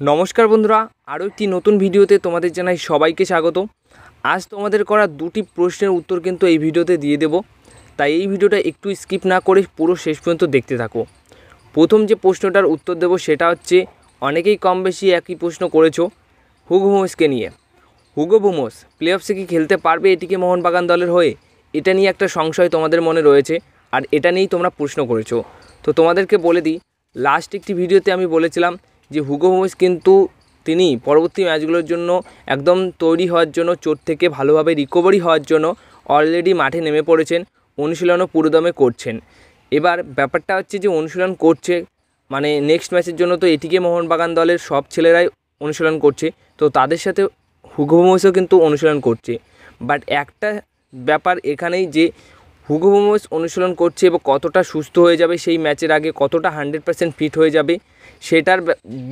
নমস্কার বন্ধুরা, আরও একটি নতুন ভিডিওতে তোমাদের জানাই সবাইকে স্বাগত। আজ তোমাদের করা দুটি প্রশ্নের উত্তর কিন্তু এই ভিডিওতে দিয়ে দেব। তাই এই ভিডিওটা একটু স্কিপ না করে পুরো শেষ পর্যন্ত দেখতে থাকো। প্রথম যে প্রশ্নটার উত্তর দেব সেটা হচ্ছে, অনেকেই কম বেশি একই প্রশ্ন করেছ, হুগো বুমোসকে নিয়ে। হুগো বুমোস প্লে অফসে কি খেলতে পারবে এটিকে মোহনবাগান দলের হয়ে? এটা নিয়ে একটা সংশয় তোমাদের মনে রয়েছে, আর এটা নিয়েই তোমরা প্রশ্ন করেছ। তো তোমাদেরকে বলে দিই লাস্ট একটি ভিডিওতে আমি বলেছিলাম যে হুগো বুমোস কিন্তু তিনি পরবর্তী ম্যাচগুলোর জন্য একদম তৈরি হওয়ার জন্য, চোট থেকে ভালোভাবে রিকভারি হওয়ার জন্য অলরেডি মাঠে নেমে পড়েছেন, অনুশীলনও পুরোদমে করছেন। এবার ব্যাপারটা হচ্ছে যে অনুশীলন করছে মানে নেক্সট ম্যাচের জন্য তো এটিকে মোহনবাগান দলের সব ছেলেরাই অনুশীলন করছে, তো তাদের সাথে হুগো বুমোসও কিন্তু অনুশীলন করছে। বাট একটা ব্যাপার এখানেই যে হুগো অনুশীলন করছে এবং কতটা সুস্থ হয়ে যাবে সেই ম্যাচের আগে কতটা হান্ড্রেড পার্সেন্ট ফিট হয়ে যাবে, সেটার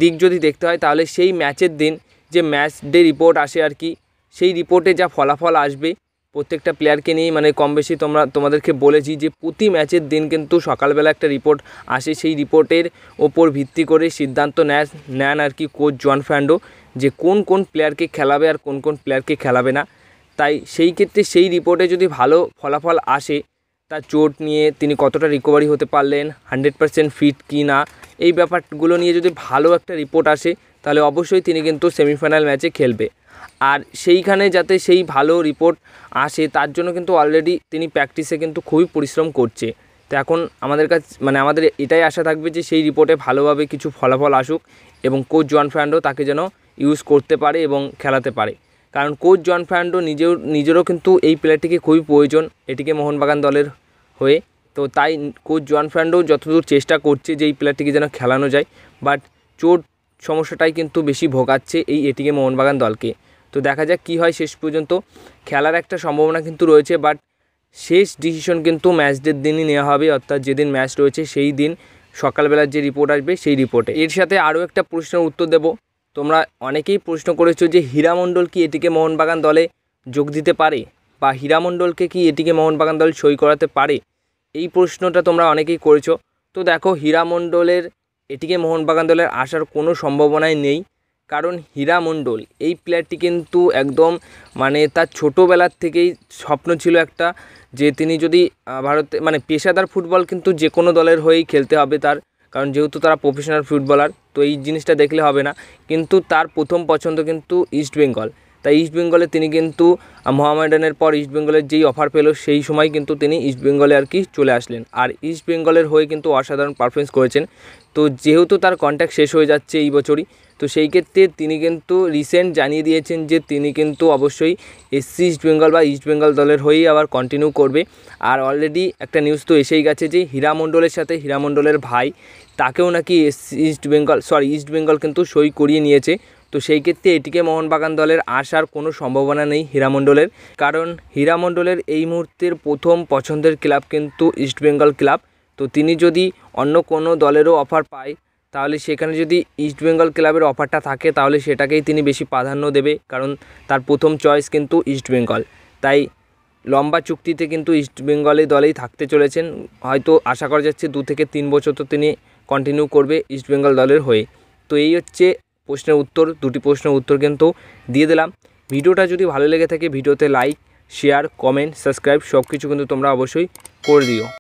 দিক যদি দেখতে হয় তাহলে সেই ম্যাচের দিন যে ম্যাচ ডে রিপোর্ট আসে আর কি, সেই রিপোর্টে যা ফলাফল আসবে, প্রত্যেকটা প্লেয়ারকে নিয়েই মানে কম বেশি তোমরা, তোমাদেরকে বলেছি যে প্রতি ম্যাচের দিন কিন্তু সকালবেলা একটা রিপোর্ট আসে, সেই রিপোর্টের ওপর ভিত্তি করে সিদ্ধান্ত নেয়, নেন আর কি কোচ জন ফ্র্যান্ডো যে কোন কোন প্লেয়ারকে খেলাবে আর কোন কোন প্লেয়ারকে খেলাবে না। তাই সেই ক্ষেত্রে সেই রিপোর্টে যদি ভালো ফলাফল আসে তার চোট নিয়ে তিনি কতটা রিকভারি হতে পারলেন হান্ড্রেড পার্সেন্ট ফিট কি না, এই ব্যাপারগুলো নিয়ে যদি ভালো একটা রিপোর্ট আসে, তাহলে অবশ্যই তিনি কিন্তু সেমিফাইনাল ম্যাচে খেলবে। আর সেইখানে যাতে সেই ভালো রিপোর্ট আসে, তার জন্য কিন্তু অলরেডি তিনি প্র্যাকটিসে কিন্তু খুবই পরিশ্রম করছে। তো এখন আমাদের কাছে মানে আমাদের এটাই আশা থাকবে যে সেই রিপোর্টে ভালোভাবে কিছু ফলাফল আসুক এবং কোচ জন ফ্র্যান্ডো তাকে যেন ইউজ করতে পারে এবং খেলাতে পারে। কারণ কোচ জন ফ্র্যান্ডো নিজেও, নিজেরও কিন্তু এই প্লেয়ারটিকে খুবই প্রয়োজন এটিকে মোহনবাগান দলের হয়ে। তো তাই কোচ জন ফ্র্যান্ডো যতদূর চেষ্টা করছে যে এই প্লেয়ারটিকে যেন খেলানো যায়, বাট চোট সমস্যাটাই কিন্তু বেশি ভোগাচ্ছে এই এটিকে মোহনবাগান দলকে। তো দেখা যাক কী হয় শেষ পর্যন্ত। খেলার একটা সম্ভাবনা কিন্তু রয়েছে, বাট শেষ ডিসিশন কিন্তু ম্যাচ ডের দিনই নেওয়া হবে, অর্থাৎ যেদিন ম্যাচ রয়েছে সেই দিন সকালবেলার যে রিপোর্ট আসবে সেই রিপোর্টে। এর সাথে আরও একটা প্রশ্নের উত্তর দেব। তোমরা অনেকেই প্রশ্ন করেছ যে হীরামণ্ডল কি এটিকে মোহনবাগান দলে যোগ দিতে পারে? বা হীরামণ্ডলকে কি এটিকে মোহনবাগান দল সই করাতে পারে? এই প্রশ্নটা তোমরা অনেকেই করেছ। তো দেখো, হীরামণ্ডলের, এটিকে মোহনবাগান দলের আসার কোনো সম্ভাবনাই নেই। কারণ হীরা মণ্ডল এই প্লেয়ারটি কিন্তু একদম মানে তার ছোটোবেলার থেকেই স্বপ্ন ছিল একটা যে তিনি যদি ভারতে মানে পেশাদার ফুটবল কিন্তু যে কোনো দলের হয়েই খেলতে হবে তার। কারণ যেহেতু তারা প্রফেশনাল ফুটবলার তো এই জিনিসটা দেখলে হবে না। কিন্তু তার প্রথম পছন্দ কিন্তু ইস্ট বেঙ্গল তাই ইস্ট বেঙ্গলে তিনি কিন্তু মোহামেডানের পর ইস্ট বেঙ্গলের যেই অফার পেল, সেই সময় কিন্তু তিনি ইস্ট বেঙ্গলে আর কি চলে আসলেন। আর ইস্ট বেঙ্গলের হয়ে কিন্তু অসাধারণ পারফরমেন্স করেছেন। তো যেহেতু তার কন্ট্যাক্ট শেষ হয়ে যাচ্ছে এই বছরই, তো সেই ক্ষেত্রে তিনি কিন্তু রিসেন্ট জানিয়ে দিয়েছেন যে তিনি কিন্তু অবশ্যই এসসি ইস্ট বেঙ্গল বা ইস্ট বেঙ্গল দলের হয়েই আবার কন্টিনিউ করবে। আর অলরেডি একটা নিউজ তো এসেই গেছে যে হীরা মণ্ডলের সাথে, হীরা মণ্ডলের ভাই, তাকেও নাকি এসসি ইস্ট বেঙ্গল সরি ইস্ট বেঙ্গল কিন্তু সই করিয়ে নিয়েছে। তো সেই ক্ষেত্রে এটিকে মোহনবাগান দলের আসার কোনো সম্ভাবনা নেই হীরামণ্ডলের। কারণ হীরামণ্ডলের এই মুহূর্তের প্রথম পছন্দের ক্লাব কিন্তু ইস্ট বেঙ্গল ক্লাব। তো তিনি যদি অন্য কোনো দলেরও অফার পায়, তাহলে সেখানে যদি ইস্ট বেঙ্গল ক্লাবের অফারটা থাকে, তাহলে সেটাকেই তিনি বেশি প্রাধান্য দেবে। কারণ তার প্রথম চয়েস কিন্তু ইস্ট বেঙ্গল। তাই লম্বা চুক্তিতে কিন্তু ইস্ট বেঙ্গলের দলেই থাকতে চলেছেন। হয়তো আশা করা যাচ্ছে দু থেকে তিন বছর তো তিনি কন্টিনিউ করবে ইস্ট বেঙ্গল দলের হয়ে। তো এই হচ্ছে প্রশ্নের উত্তর, দুটি প্রশ্নের উত্তর কিন্তু দিয়ে দিলাম। ভিডিওটা যদি ভালো লেগে থাকে, ভিডিওতে লাইক শেয়ার কমেন্ট সাবস্ক্রাইব সব কিছু কিন্তু তোমরা অবশ্যই করে দিও।